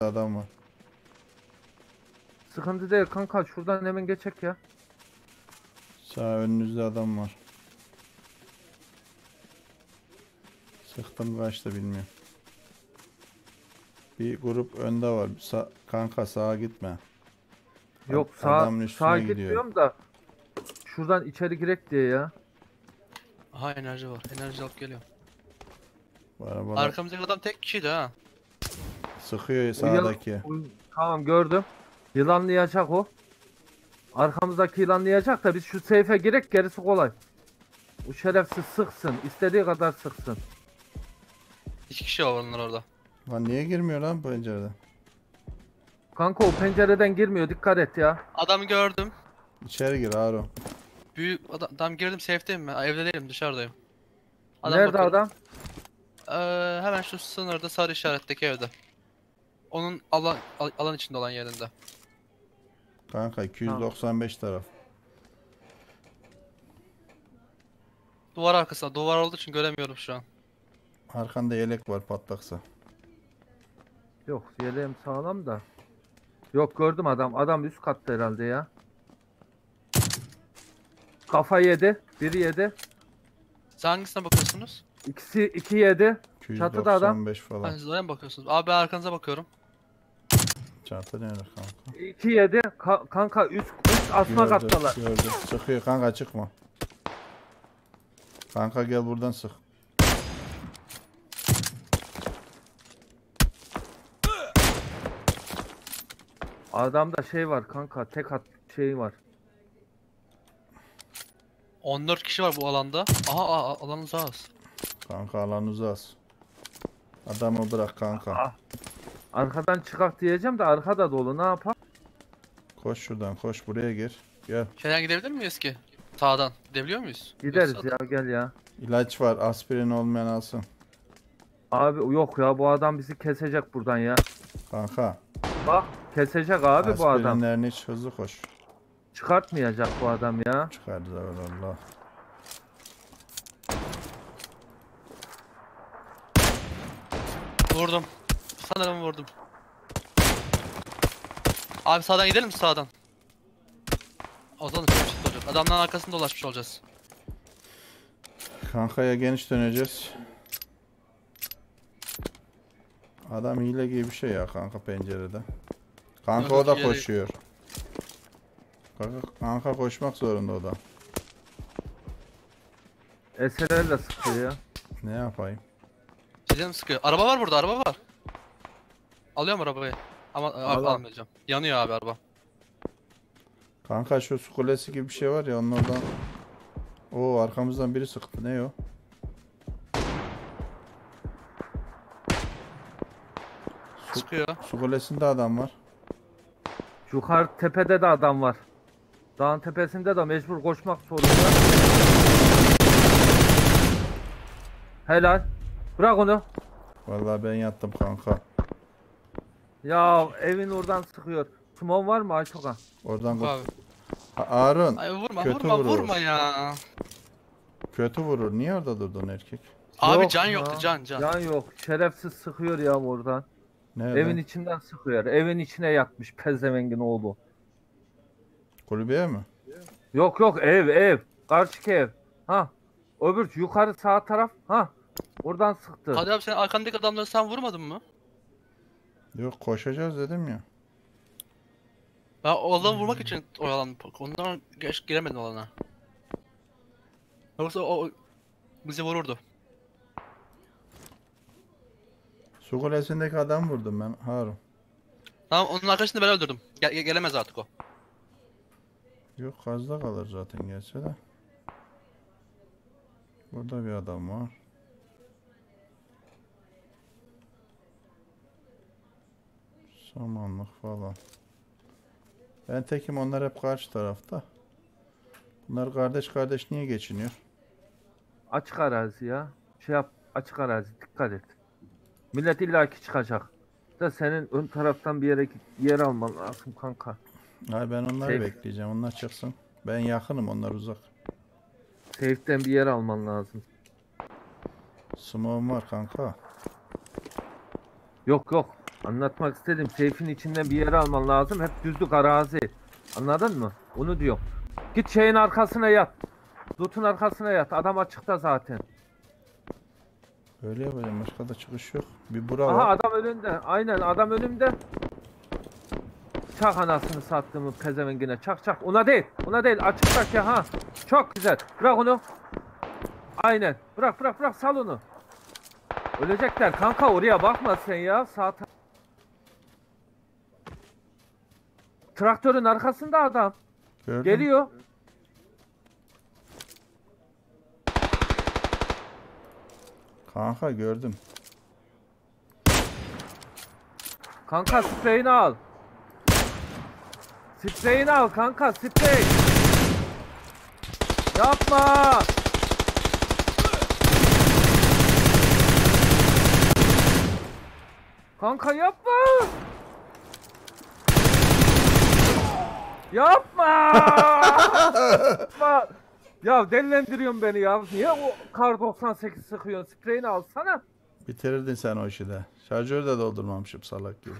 adam var. Sıkıntı değil kanka şuradan hemen geçek ya. Sağ önünüzde adam var. Sıktım kaçtı bilmiyorum. Bir grup önde var. Sa- kanka sağa gitme. Yok sağa gidiyor. gitmiyorum da şuradan içeri girek diye ya. Aha enerji var. Enerji alıp geliyorum. Bu arabalar Arkamızdaki adam tek kişiydi ha. Sıkıyor O sağdaki. o- Tamam gördüm. Yılanlayacak o. Arkamızdaki yılanlayacak da biz şu seyfe girek gerisi kolay. Bu şerefsiz sıksın. istediği kadar sıksın. İki kişi var onlar orada. Lan niye girmiyor lan pencereden? Kanka o pencereden girmiyor dikkat et ya. Adamı gördüm. İçeri gir Harun. Büyük adam, adam girdim safe'deyim ben. Evde değilim dışarıdayım. Nerede bakıyorum. adam? Ee, hemen şu sınırda sarı işaretteki evde. Onun alan al- alan içinde olan yerinde. Kanka 295 taraf. Duvar arkasında. Duvar olduğu için göremiyorum şu an. Arkanda yelek var patlaksa. Yok yeleğim sağlam da. Yok gördüm adam. Adam üst katta herhalde ya. Kafa yedi. Biri yedi. Siz hangisine bakıyorsunuz? İkisi iki yedi. Çatıda adam. 295 falan. Ha, siz oraya mı bakıyorsunuz? Abi ben arkanıza bakıyorum. Çatı nerede kanka? İki yedi. Ka- kanka üst, üst asma Gördüm, kattalar. gördüm. Sıkıyor kanka çıkma. Kanka gel buradan sık. Adamda şey var kanka. Tek at şey var. 14 kişi var bu alanda. Aha aa, alanınız az. Kanka alan uzas. Adamı bırak kanka. Ah. Arkadan çıkak diyeceğim de arkada dolu. Ne yapar? Koş şuradan koş buraya gir. Gel. Şeyden gidebilir miyiz ki? Sağdan. Gidebiliyor muyuz? Gideriz Yoksa- ya gel ya. İlaç var aspirin olmayan alsın. Abi yok ya bu adam bizi kesecek buradan ya. Kanka. Bak kesecek abi bu adam. aspirinlerini iç hızlı koş. Çıkartmayacak bu adam ya. Çıkardı Allah. Vurdum. Sanırım vurdum. Abi sağdan gidelim mi sağdan? O zaman çok çift olacak. Adamların arkasında dolaşmış olacağız. Kankaya geniş döneceğiz. Adam hile gibi bir şey ya kanka pencerede. Kanka o da koşuyor. Kanka, kanka koşmak zorunda o da. Eserlerle sıkıyor ya. Ne yapayım? Canım sıkıyor. Araba var burada araba var. Alıyorum arabayı. Ama e, Al, almayacağım. Yanıyor abi araba. Kanka şu su kulesi gibi bir şey var ya onun oradan. Oo arkamızdan biri sıktı. Ne o? Su, Sıkıyor. su kulesinde adam var. Yukarı tepede de adam var. Dağın tepesinde de mecbur koşmak zorunda. Helal. Bırak onu. Vallahi ben yattım kanka. Ya evin oradan sıkıyor. Simon var mı Aytokan? Oradan Bu ko- abi. Ha, Harun Ay vurma Kötü vurma vurur. vurma ya. kötü vurur. Niye orada durdun erkek? Abi Yok can ya. yoktu can can. Can yok. Şerefsiz sıkıyor ya oradan. Nerede? Evin içinden sıkıyor. Evin içine yatmış pezevengin oğlu. Kulübeye mi? Yok yok ev ev. Karşıki ev. Ha. Öbür yukarı sağ taraf. Ha. Oradan sıktı. Hadi abi sen arkandaki adamları sen vurmadın mı? Yok koşacağız dedim ya. Ben o adamı vurmak için oyalandım. Ondan geç giremedim alana. Yoksa o bizi vururdu. Su kulesindeki adam vurdum ben Harun. Tamam onun arkadaşını ben öldürdüm. Gel- gel- gelemez artık o. Yok fazla kalır zaten gelse de. Burada bir adam var. Samanlık falan. Ben tekim onlar hep karşı tarafta. Bunlar kardeş kardeş niye geçiniyor? Açık arazi ya. Şey yap açık arazi dikkat et. Millet illaki çıkacak. Da senin ön taraftan bir yere git- yer alman lazım kanka. Ay ben onları Şey- bekleyeceğim. Onlar çıksın. Ben yakınım onlar uzak. Safe'den bir yer alman lazım. Smoke'um var kanka. Yok yok. Anlatmak istedim. Seyfin içinden bir yere alman lazım. Hep düzlük arazi. Anladın mı? Onu diyorum. Git şeyin arkasına yat. Loot'un arkasına yat. Adam açıkta zaten. Öyle yapacağım. Başka da çıkış yok. Bir bura Aha var. adam önünde. Aynen adam önümde. Çak anasını sattığımı pezevengine. Çak çak. Ona değil. Ona değil. Açıktaki ha. Çok güzel. Bırak onu. Aynen. Bırak bırak bırak sal onu. Ölecekler. Kanka oraya bakma sen ya. Sağ Traktörün arkasında adam. Gördün mü? Geliyor. Kanka gördüm. Kanka spreyini al. Spreyini al kanka sprey. Yapma. Kanka yapma. Yapma. yapma. Ya delilendiriyorsun beni ya. Niye o kar 98 sıkıyorsun? Spreyini alsana. Bitirirdin sen o işi de. Şarjörü de doldurmamışım salak gibi.